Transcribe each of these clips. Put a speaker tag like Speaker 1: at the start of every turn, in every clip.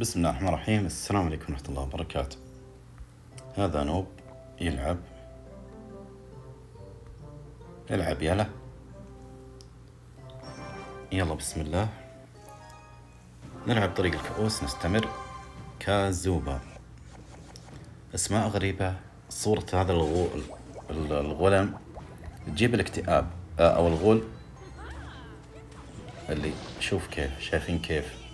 Speaker 1: بسم الله الرحمن الرحيم. السلام عليكم ورحمة الله وبركاته. هذا نوب يلعب يلعب يلا. يلا بسم الله. نلعب طريق الكؤوس نستمر. كازوبا. أسماء غريبة. صورة هذا الغول الغولم تجيب الاكتئاب. آه، أو الغول. اللي شوف كيف شايفين كيف.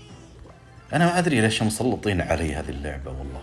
Speaker 1: أنا ما أدري ليش مسلطين علي هذه اللعبة والله.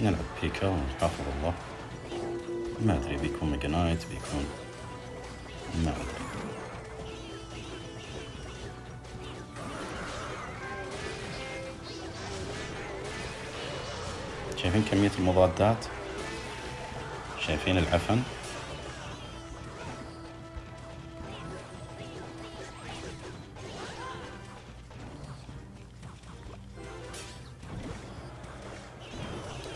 Speaker 1: نلعب بيكا ونحافظ الله. ما أدري بيكون ميجا نايت بيكون ما أدري. شايفين كمية المضادات؟ شايفين العفن؟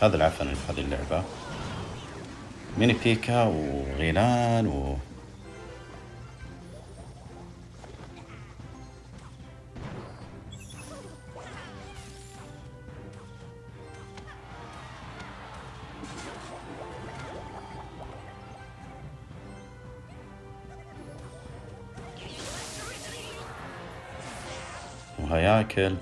Speaker 1: هذا العفن اللي في هذه اللعبة. ميني بيكا وغيلان و وهياكل.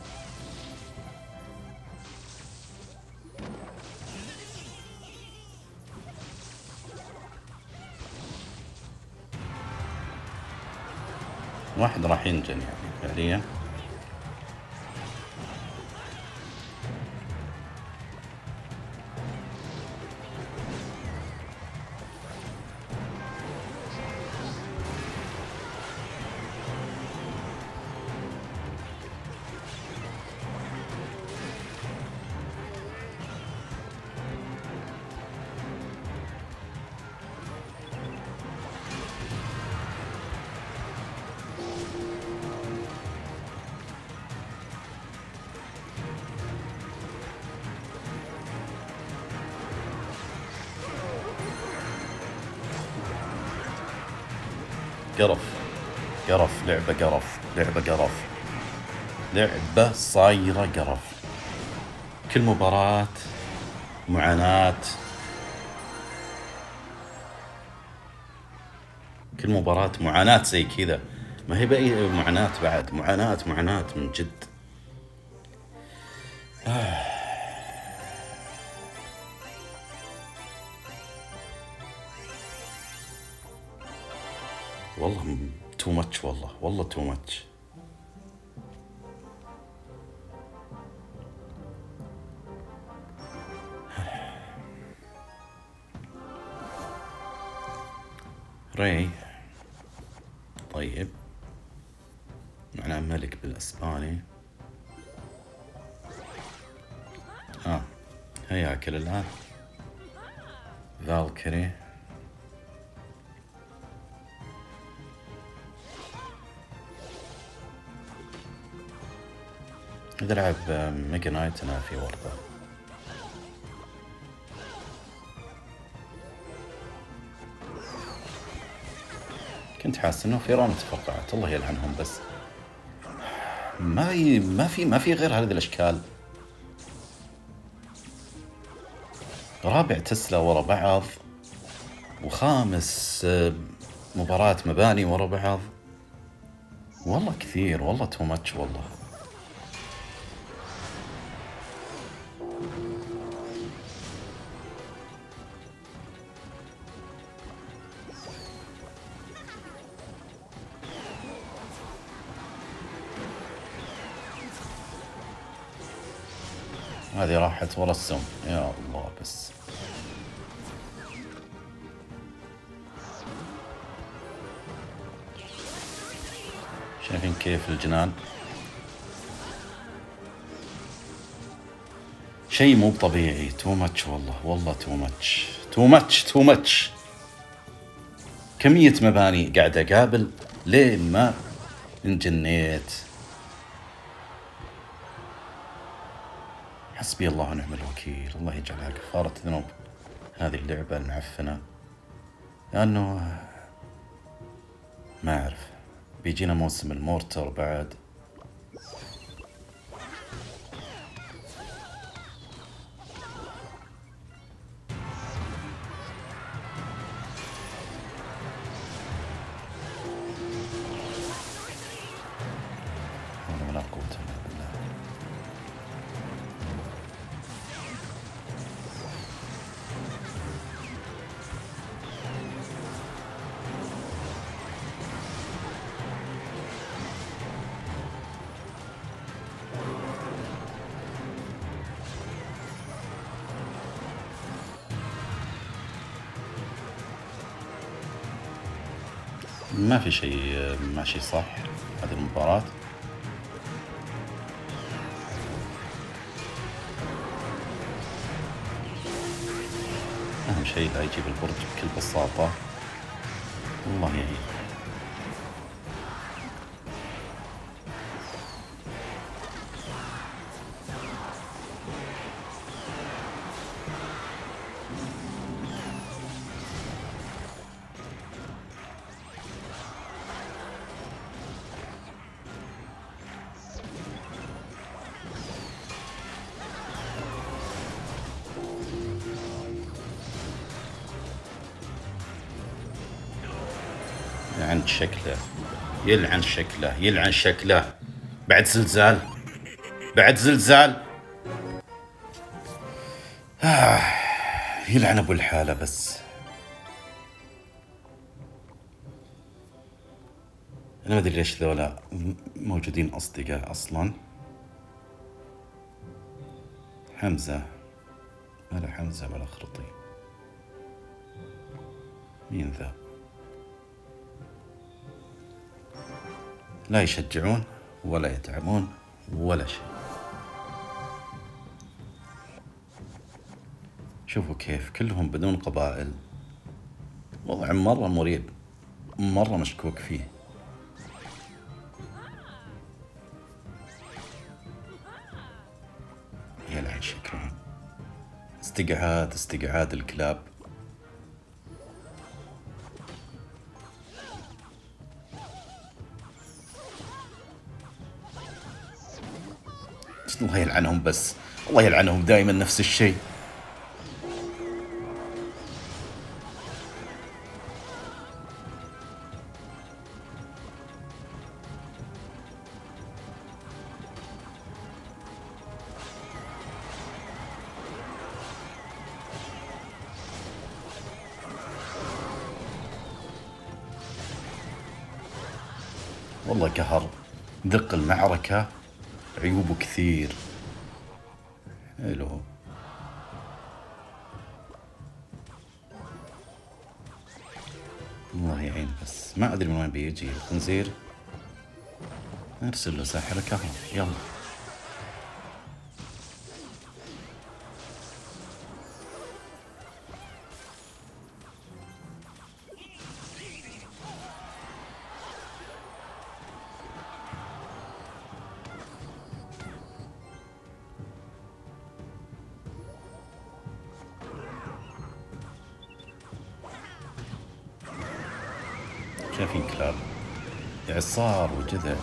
Speaker 1: واحد راح ينجن يعني فعليا. قرف. قرف لعبة قرف لعبة قرف. لعبة صايرة قرف. كل مباراة معاناة. كل مباراة معاناة زي كذا. ما هي بأي معاناة بعد؟ معاناة معاناة من جد. والله too much والله. والله too much rey طيب. معناه ملك بالأسباني. ها هياكل الآن. Valkyrie إذا لعب Mega Knight أنا في ورطة كنت حاسس إنه في رونة تفرقعت الله يلعنهم بس. ما ي... ما في ما في غير هذه الأشكال. رابع تسلا ورا بعض وخامس آه، مباراة مباني ورا بعض. والله كثير والله تو ماتش والله. هذه راحت ورا السم. يا الله بس. شايفين كيف الجنان؟ شيء مو طبيعي. too much والله. والله too much too much too much كمية مباني قاعد أقابل لين ما انجنيت حسبي الله ونعم الوكيل. الله يجعلها كفارة ذنوب. هذه اللعبة المعفنة لأنه ما أعرف. بيجينا موسم المورتر بعد. ولا قوة إلا ما في شيء ماشي صح هذه المباراة. أهم شيء لا يجيب البرج بكل بساطة. الله يعين. يلعن شكله يلعن شكله يلعن شكله. بعد زلزال بعد زلزال. آه يلعن أبو الحالة بس. أنا ما أدري ليش ذولا موجودين أصدقاء أصلا. حمزة ولا حمزة ولا خرطي مين ذا؟ لا يشجعون ولا يدعمون ولا شيء. شوفوا كيف كلهم بدون قبائل. وضع مرة مريب مرة مشكوك فيه. يلعن شكلهم استقعاد استقعاد الكلاب. الله يلعنهم بس؟ الله يلعنهم دائما نفس الشيء. والله قهر دق المعركة. عيوبه كثير. حلو الله يعين بس. ما أدري من وين بيجي الخنزير. أرسل له ساحر كهرب يلا. شايفين كلاب. إعصار وجذع.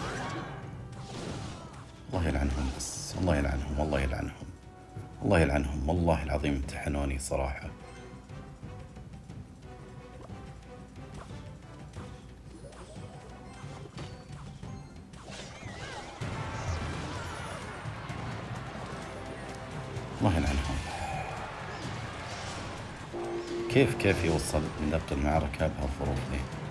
Speaker 1: الله يلعنهم بس. الله يلعنهم الله يلعنهم. الله يلعنهم. والله العظيم امتحنوني صراحة. الله يلعنهم. كيف كيف يوصل نبط المعركة بهالظروف ذي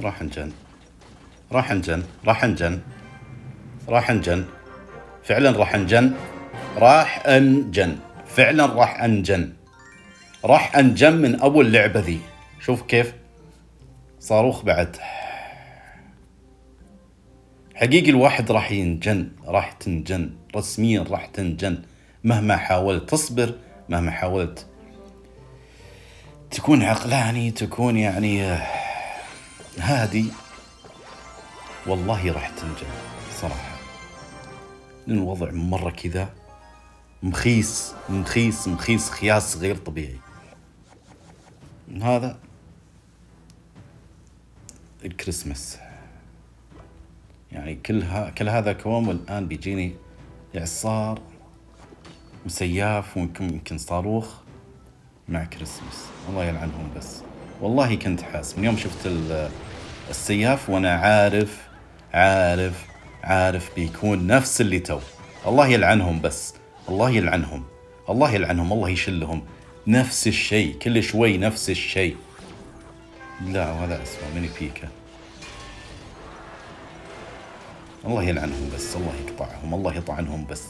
Speaker 1: راح انجن. راح انجن. راح انجن. راح انجن. فعلا راح انجن. راح انجن. فعلا راح انجن. راح انجن من أول لعبة ذي. شوف كيف. صاروخ بعد. حقيقي الواحد راح ينجن. راح تنجن. رسميا راح تنجن. مهما حاولت تصبر مهما حاولت تكون عقلاني تكون يعني آه، هادي. والله راح تنجن صراحة. لأن الوضع مرة كذا. مخيس مخيس مخيس خياس غير طبيعي. هذا الكريسماس. يعني كل ها كل هذا كوم والآن بيجيني إعصار وسياف ويمكن يمكن صاروخ مع كريسمس الله يلعنهم بس. والله كنت حاس. من يوم شفت السياف وأنا عارف عارف عارف بيكون نفس اللي تو. الله يلعنهم بس. الله يلعنهم. الله يلعنهم. الله يشلهم. نفس الشيء. كل شوي نفس الشيء. لا هذا اسمه Mini Pekka الله يلعنهم بس. الله يقطعهم. الله يطعنهم بس.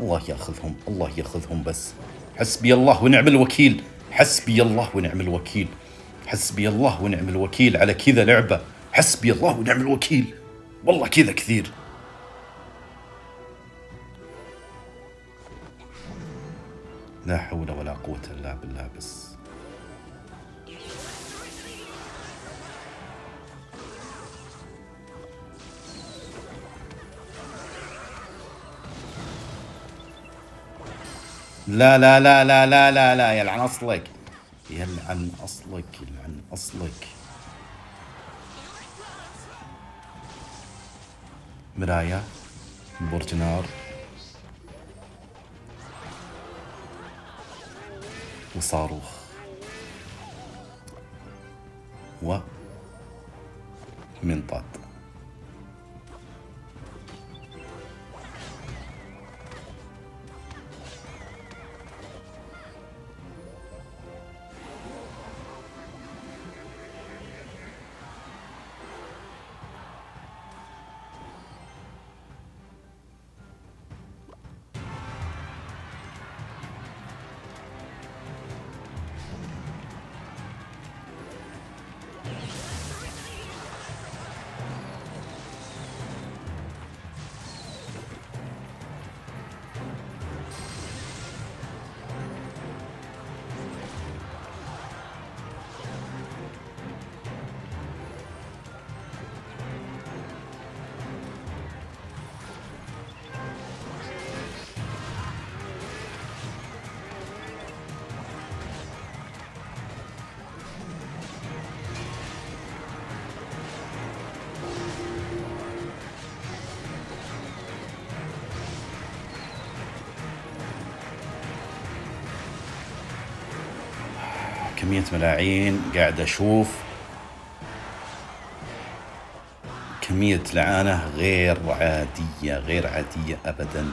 Speaker 1: الله يأخذهم. الله يأخذهم بس. حسبي الله ونعم الوكيل. حسبي الله ونعم الوكيل. حسبي الله ونعم الوكيل. على كذا لعبة. حسبي الله ونعم الوكيل. والله كذا كثير. لا حول ولا قوة إلا بالله بس. لا لا لا لا لا لا لا يلعن أصلك. يلعن أصلك يلعن أصلك. مراية برج نار وصاروخ. و منطاد. كمية ملاعين قاعد أشوف كمية لعانة غير عادية غير عادية أبداً.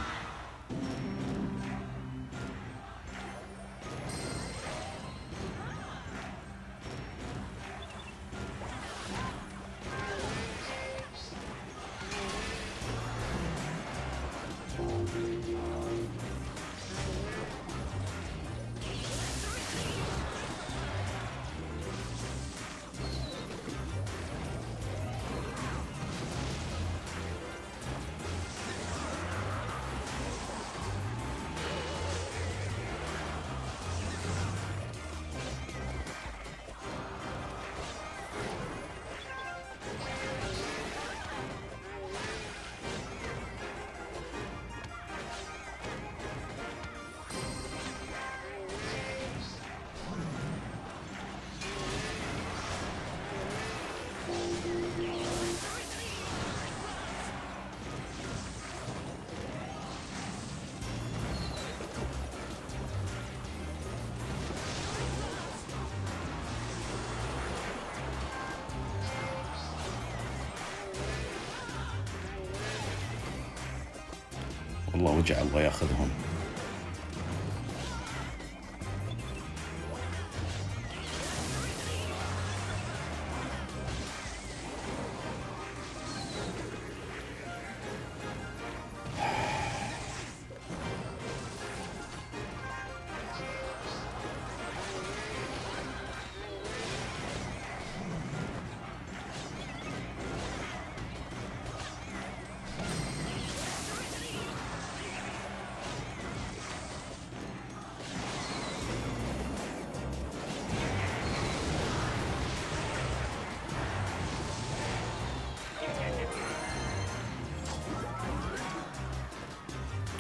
Speaker 1: والله وجع الله يأخذهم.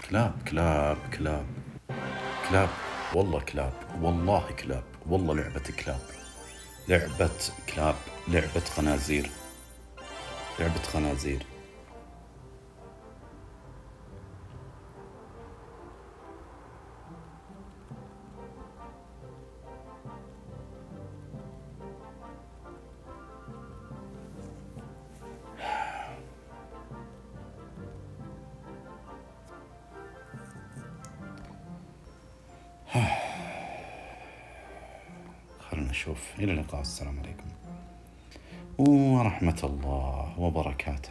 Speaker 1: كلاب كلاب كلاب. كلاب والله كلاب. والله كلاب. والله لعبة كلاب. لعبة كلاب. لعبة خنازير. لعبة خنازير. نشوف إلى اللقاء. السلام عليكم. ورحمة الله وبركاته.